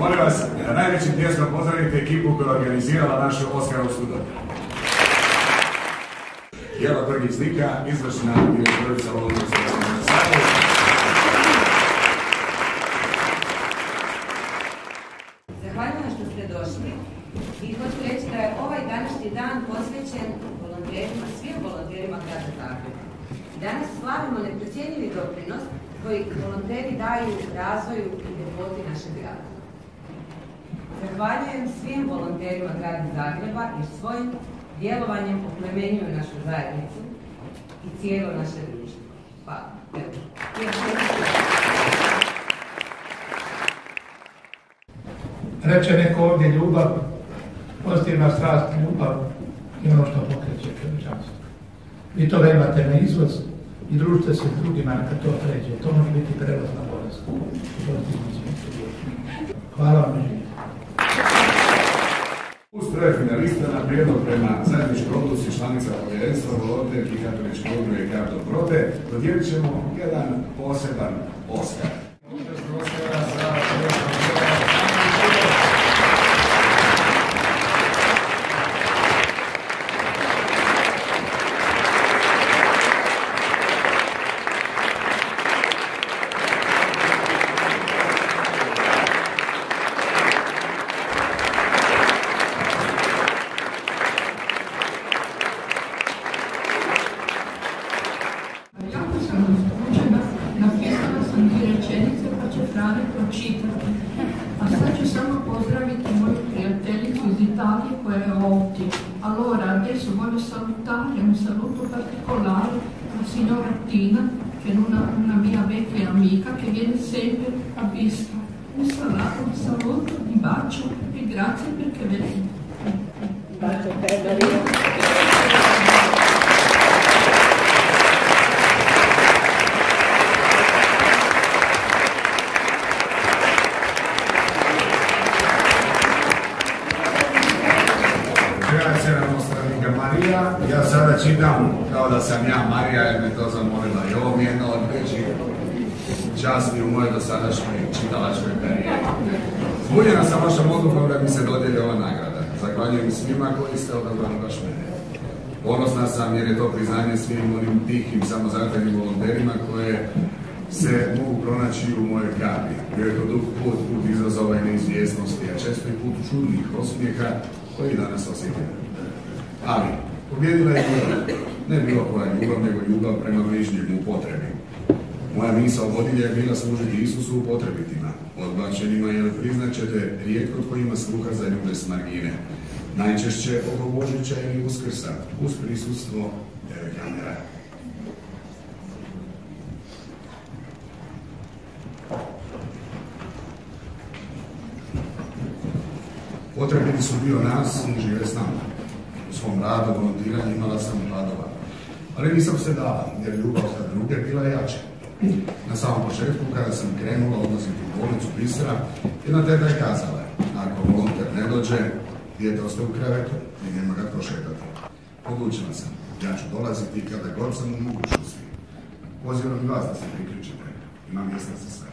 Molim vas, najvećim pljeskom pozdravite ekipu koja je organizirala našu Oskarovsku dobu. Jela Brgi slika, izvršna direktorica. Zahvaljujem što ovaj. Danas slavimo neprocjenjivi doprinos koji volonteri daju razvoju i ljepoti našeg grada. Zahvaljujem svim volonterima grada Zagreba jer svojim djelovanjem oplemenjuju našu zajednicu i cijelo naše društvo. Hvala. Reče neko ovdje ljubav, pozitivna strast, ljubav i ono što pokreće čovječanstvo. Vi toga imate na izvoz i družite se s drugima neka to pređe. To može biti prelazna bolest. Hvala vam. Uz troje finalista na prijedlog prema zajedničkoj odluci članica povjerenstva volonterki katoličke udruge Kardo Prode dodijelit ćemo jedan poseban Oskar. Rečenice pa će Frane pročitati. A sad ću samo pozdraviti moju prijateljicu iz Italije koja je ovdje. Allora, adesso voglio salutare un saluto particolare la signora Tina, che è una, una mia vecchia amica che viene sempre a vista. Un saluto, un saluto, un bacio e grazie perché venite. Grazie čitam kao da sam ja Marija jer me to zamolila i ovo mi je jedno od većih časti u mojoj dosadašnjoj čitalačkoj karijeri. Zbunjena sam vašom odlukom da mi se dodijeli ova nagrada. Zahvaljujem svima koji ste odabrali baš mene. Ponosna sam jer je to priznanje svim onim tihim, samozatajnim volonterima koje se mogu pronaći u mojoj kapi. Bio je to dug put, put izazova i neizvjesnosti, a često i put čudnih osmijeha koji danas osjetim. Ali, pobjedila je ljubav. Ne bilo koja ljubav, nego ljubav prema bližnjemu u potrebi. Moja misao vodilja je bila služiti Isusu u potrebitima, odbačenima jer priznat ćete rijetko tko ima sluha za ljude s margine. Najčešće oko Božića ili Uskrsa, uz prisustvo Deve kamera. Potrebiti su bio nas i žive s nama. Svom radu, volontiranju imala sam padova. Ali nisam se dala, jer ljubav za druge bila je jača. Na samom početku, kada sam krenula odlaziti u bolnicu Bisera, jedna teta je kazala, ako volonter ne dođe, dijete ostaje u krevetu i nema ga prošetati. Odlučila sam, ja ću dolaziti kada god sam u mogućnosti. Pozivam i vas da se priključite. Ima mjesta za sve.